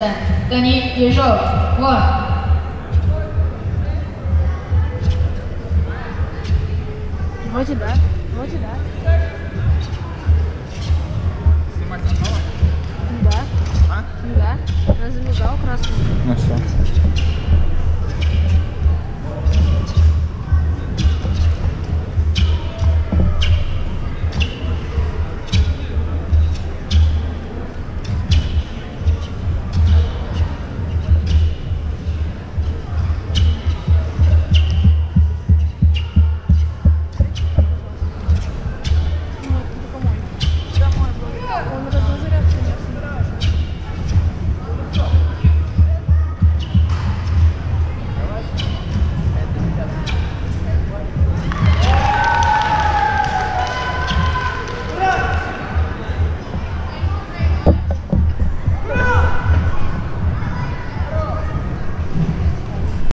Дани, Ежов, вон. Вроде да. Вроде да. Снимать снова? Да. А? Да. Она замигал красным. Ну.